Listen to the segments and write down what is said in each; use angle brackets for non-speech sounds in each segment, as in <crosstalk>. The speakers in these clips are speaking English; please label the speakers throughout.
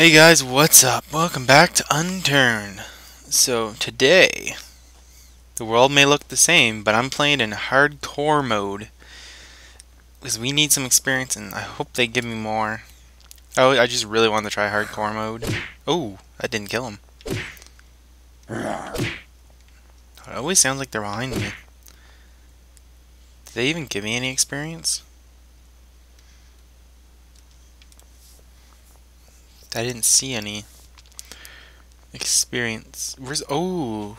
Speaker 1: Hey guys, what's up? Welcome back to Unturned. So today, the world may look the same, but I'm playing in hardcore mode. Because we need some experience and I hope they give me more. Oh, I just really wanted to try hardcore mode. Oh, I didn't kill him. It always sounds like they're behind me. Did they even give me any experience? I didn't see any experience. Where's oh?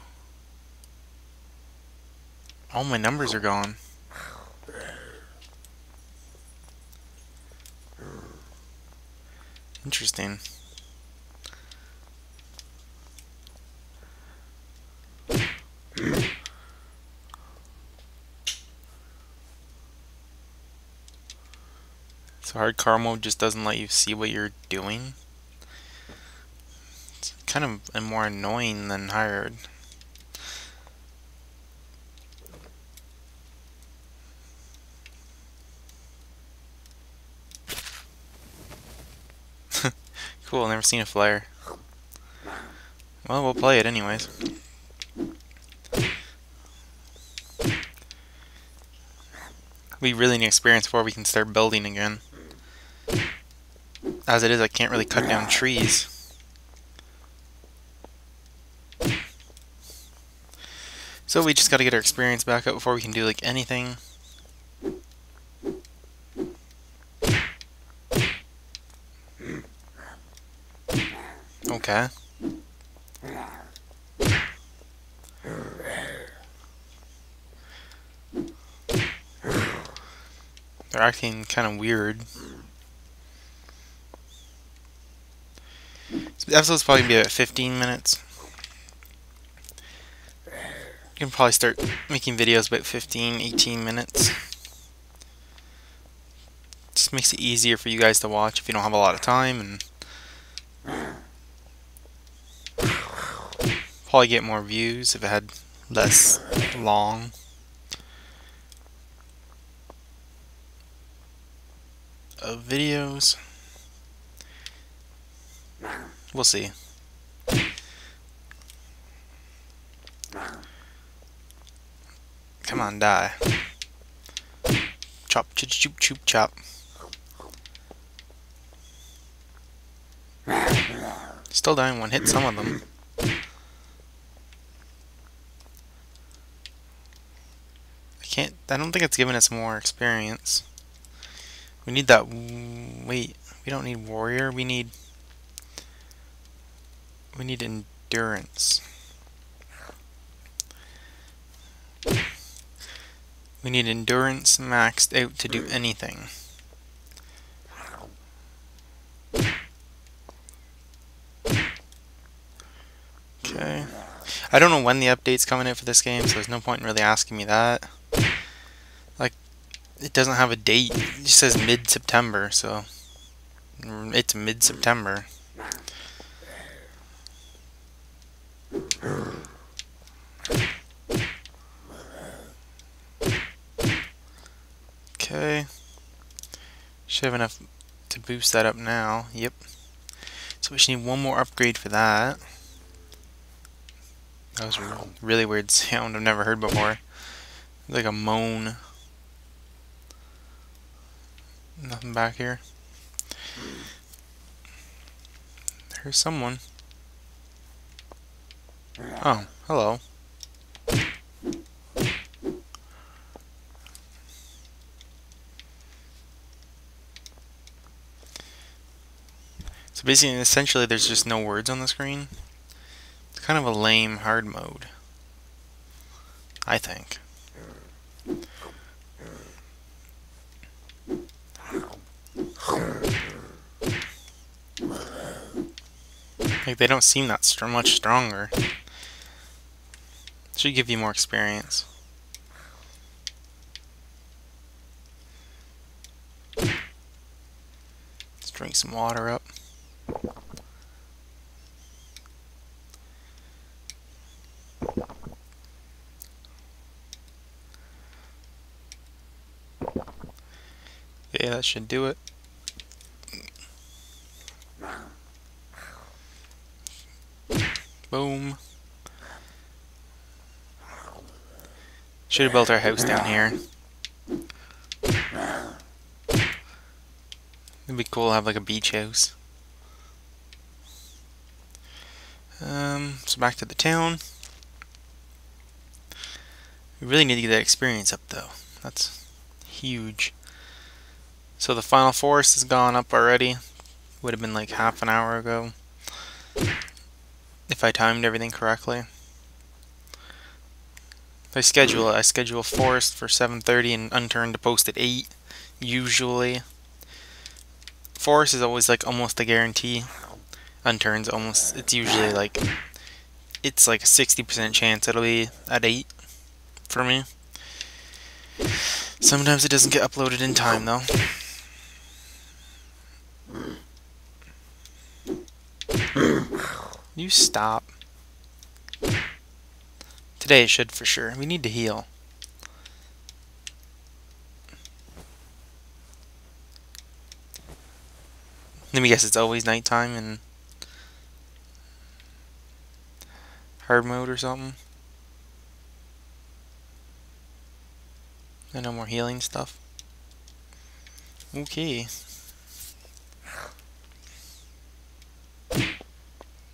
Speaker 1: All my numbers are gone. Interesting. So hardcore mode just doesn't let you see what you're doing? Kind of more annoying than hired. <laughs> cool, never seen a flyer. Well, we'll play it anyways. We really need experience before we can start building again. As it is, I can't really cut down trees. So we just gotta get our experience back up before we can do like anything. Okay. They're acting kind of weird. The episode's probably gonna be about 15 minutes can probably start making videos about 15, 18 minutes. Just makes it easier for you guys to watch if you don't have a lot of time and probably get more views if it had less long. Of videos. We'll see. Come on, die. Chop, chop, chop, chop, chop. Still dying one hit some of them. I can't, I don't think it's giving us more experience. We need that, wait, we don't need warrior, we need, we need endurance. We need endurance maxed out to do anything. Okay. I don't know when the update's coming out for this game, so there's no point in really asking me that. Like, it doesn't have a date. It just says mid-September, so... It's mid-September. Okay. Should have enough to boost that up now. Yep. So we should need one more upgrade for that. That was a really weird <laughs> sound I've never heard before. Like a moan. Nothing back here. There's someone. Oh, hello. So basically, essentially, there's just no words on the screen. It's kind of a lame hard mode. I think. Like, they don't seem that st much stronger. Should give you more experience. Let's drink some water up. Yeah, that should do it. Boom. Should have built our house down here. It'd be cool to have like a beach house. Um, so back to the town. We really need to get that experience up though. That's huge. So the final forest has gone up already. Would have been like half an hour ago. If I timed everything correctly. I schedule it. I schedule forest for 7.30 and unturned to post at 8, usually. Forest is always like almost a guarantee. Unturned's almost, it's usually like, it's like a 60% chance it'll be at 8 for me. Sometimes it doesn't get uploaded in time though. You stop. Today should for sure. We need to heal. Let me guess it's always nighttime in hard mode or something. And no more healing stuff. Okay.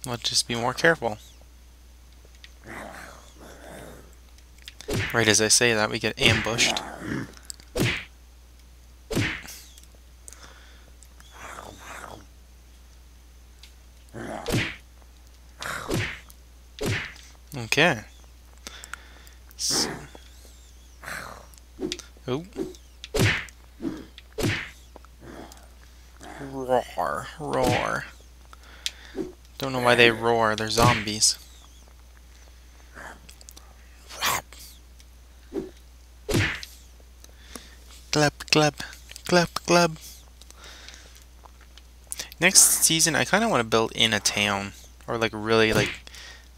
Speaker 1: Let's just be more careful. Right as I say that, we get ambushed. Okay. So. Oh. Roar. Roar. Don't know why they roar. They're zombies. Glub, glub, glub, glub. Next season, I kind of want to build in a town. Or, like, really, like...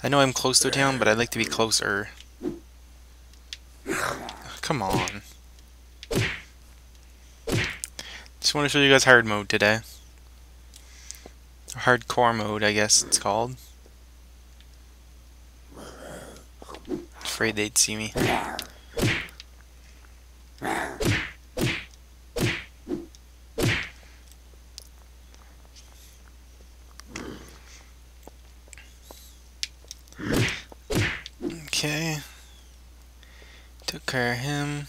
Speaker 1: I know I'm close to a town, but I'd like to be closer. Come on. Just want to show you guys hard mode today. Hardcore mode, I guess it's called. Afraid they'd see me. Okay. Took care of him.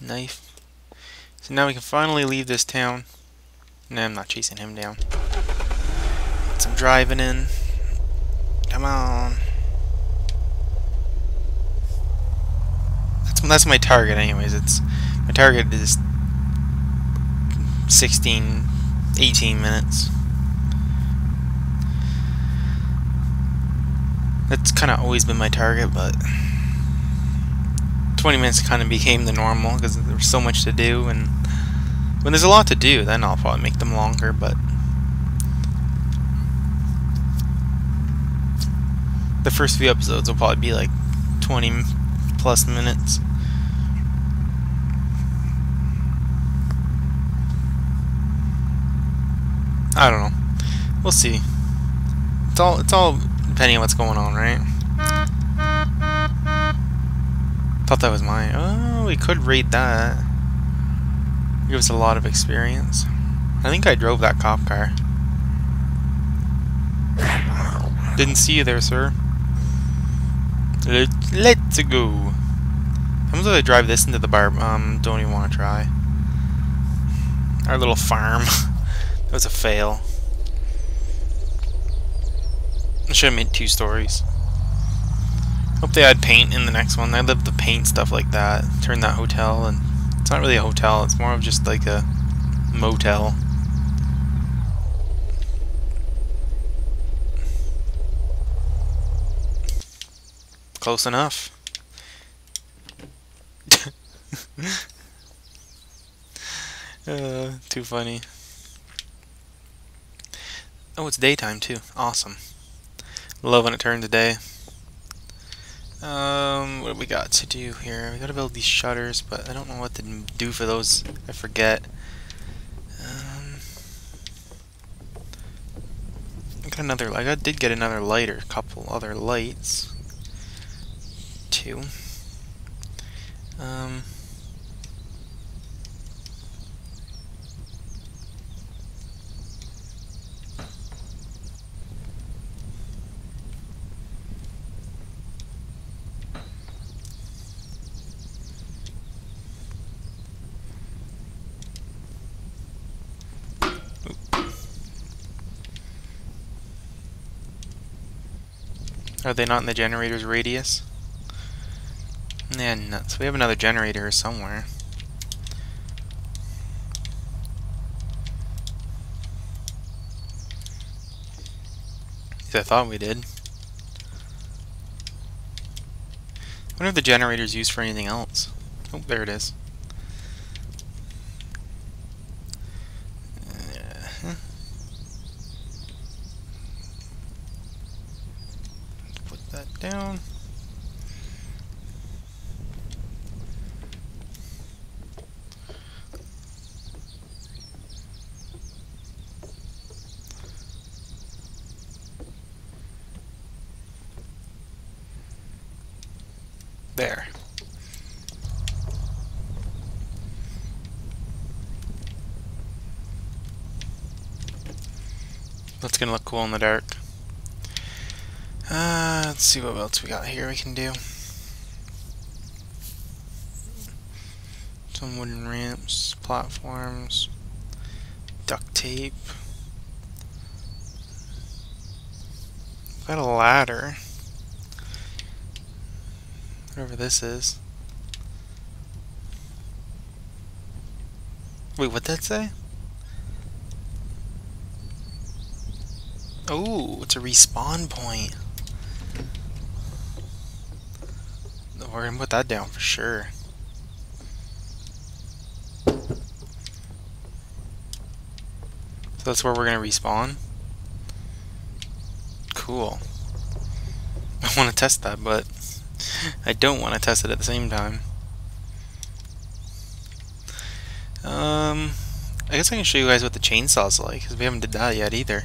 Speaker 1: Knife. So now we can finally leave this town. No, I'm not chasing him down. Get some driving in. Come on. That's that's my target anyways. It's my target is 16 18 minutes. That's kind of always been my target, but 20 minutes kind of became the normal because there's so much to do and when there's a lot to do, then I'll probably make them longer, but... The first few episodes will probably be like 20 plus minutes. I don't know. We'll see. It's all it's all depending on what's going on, right? Thought that was mine. Oh, we could read that. Gives us a lot of experience. I think I drove that cop car. Didn't see you there, sir. Let, let's go. How much do I drive this into the bar? Um, don't even want to try. Our little farm. <laughs> that was a fail. I should have made two stories. Hope they add paint in the next one. I love the paint stuff like that. Turn that hotel and it's not really a hotel, it's more of just like a motel. Close enough. <laughs> uh, too funny. Oh, it's daytime too. Awesome. Love when it turns day. Um, what do we got to do here? We gotta build these shutters, but I don't know what to do for those. I forget. Um, I Got another, I got, did get another lighter, couple other lights. Two. Um... Are they not in the generator's radius? Yeah, nuts. We have another generator somewhere. I thought we did. I wonder if the generator's used for anything else. Oh, there it is. Down. There. That's gonna look cool in the dark. Uh, let's see what else we got here we can do. Some wooden ramps, platforms, duct tape. Got a ladder. Whatever this is. Wait, what'd that say? Oh, it's a respawn point. We're gonna put that down for sure. So that's where we're gonna respawn. Cool. <laughs> I want to test that, but <laughs> I don't want to test it at the same time. Um, I guess I can show you guys what the chainsaw's like, because we haven't did that yet either.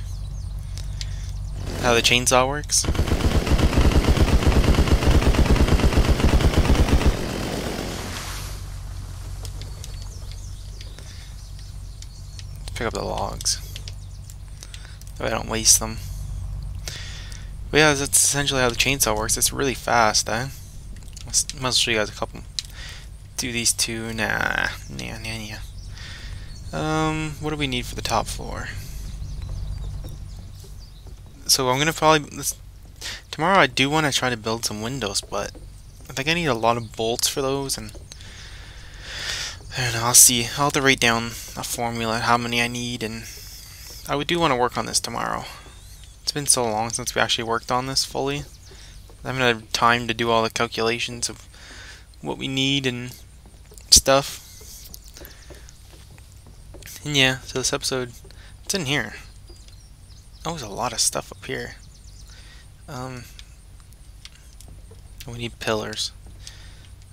Speaker 1: How the chainsaw works. Pick up the logs. So I don't waste them. But yeah, that's essentially how the chainsaw works. It's really fast, eh? Must, must show you guys a couple. Do these two. Nah. Nah, nah, nah. Um, what do we need for the top floor? So I'm gonna probably... This, tomorrow I do want to try to build some windows, but I think I need a lot of bolts for those, and and I'll see. I'll have to write down a formula, how many I need, and I would do want to work on this tomorrow. It's been so long since we actually worked on this fully. I haven't had time to do all the calculations of what we need and stuff. And yeah, so this episode, it's in here. Oh, there's a lot of stuff up here. Um, we need pillars.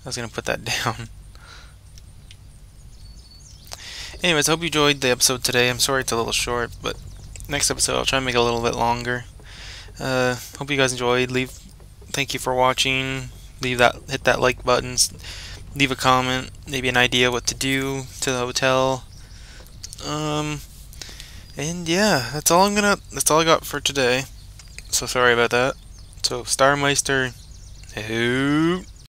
Speaker 1: I was gonna put that <laughs> down. Anyways, I hope you enjoyed the episode today. I'm sorry it's a little short, but next episode I'll try and make it a little bit longer. Uh, hope you guys enjoyed. Leave. Thank you for watching. Leave that. Hit that like button. Leave a comment. Maybe an idea what to do to the hotel. Um. And yeah, that's all I'm gonna. That's all I got for today. So sorry about that. So Starmeister. Hoot.